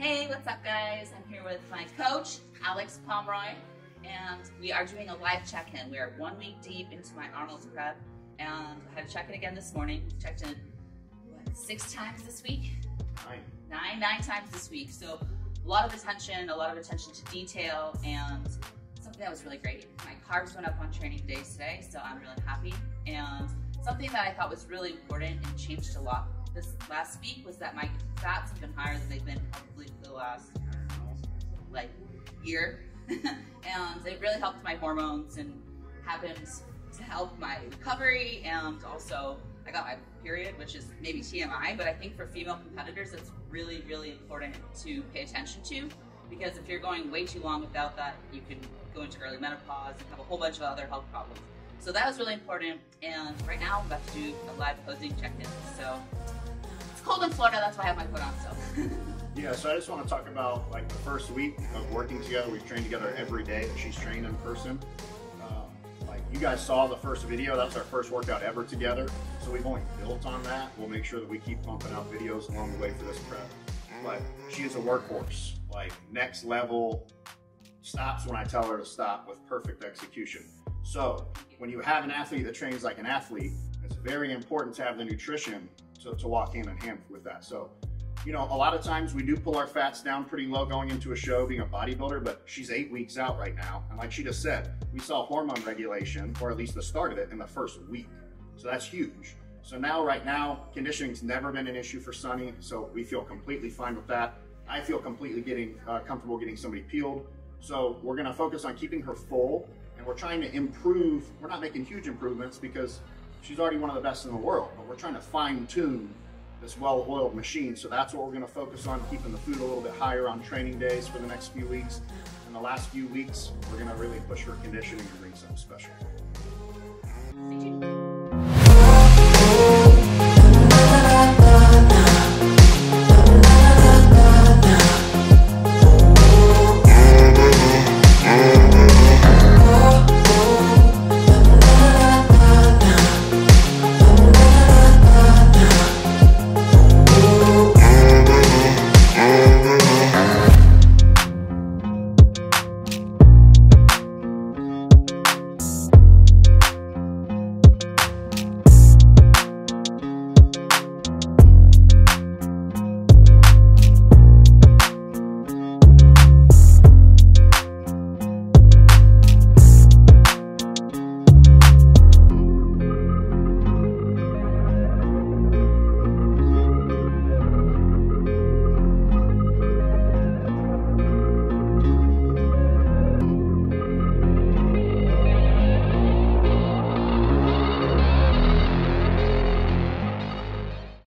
Hey, what's up guys? I'm here with my coach, Alex Pomeroy, and we are doing a live check-in. We are one week deep into my Arnold's prep, and I had to check in again this morning. Checked in, what, six times this week? Nine. Nine, nine times this week. So a lot of attention, a lot of attention to detail, and something that was really great. My carbs went up on training days today, so I'm really happy. And something that I thought was really important and changed a lot this last week was that my fats have been higher than they've been probably for the last like year. and it really helped my hormones and happened to help my recovery and also I got my period, which is maybe TMI, but I think for female competitors, it's really, really important to pay attention to because if you're going way too long without that, you can go into early menopause and have a whole bunch of other health problems. So that was really important. And right now I'm about to do a live posing check-in. So it's cold in Florida, that's why I have my coat on, so. yeah, so I just want to talk about like the first week of working together. We've trained together every day she's trained in person. Um, like you guys saw the first video, that was our first workout ever together. So we've only built on that. We'll make sure that we keep pumping out videos along the way for this prep. But she is a workhorse, like next level, stops when I tell her to stop with perfect execution. So when you have an athlete that trains like an athlete, it's very important to have the nutrition to, to walk hand in hand with that. So, you know, a lot of times we do pull our fats down pretty low going into a show being a bodybuilder, but she's eight weeks out right now. And like she just said, we saw hormone regulation, or at least the start of it, in the first week. So that's huge. So now, right now, conditioning's never been an issue for Sunny, so we feel completely fine with that. I feel completely getting uh, comfortable getting somebody peeled. So we're gonna focus on keeping her full, and we're trying to improve. We're not making huge improvements because she's already one of the best in the world, but we're trying to fine tune this well-oiled machine. So that's what we're gonna focus on, keeping the food a little bit higher on training days for the next few weeks. In the last few weeks, we're gonna really push her conditioning and bring something special.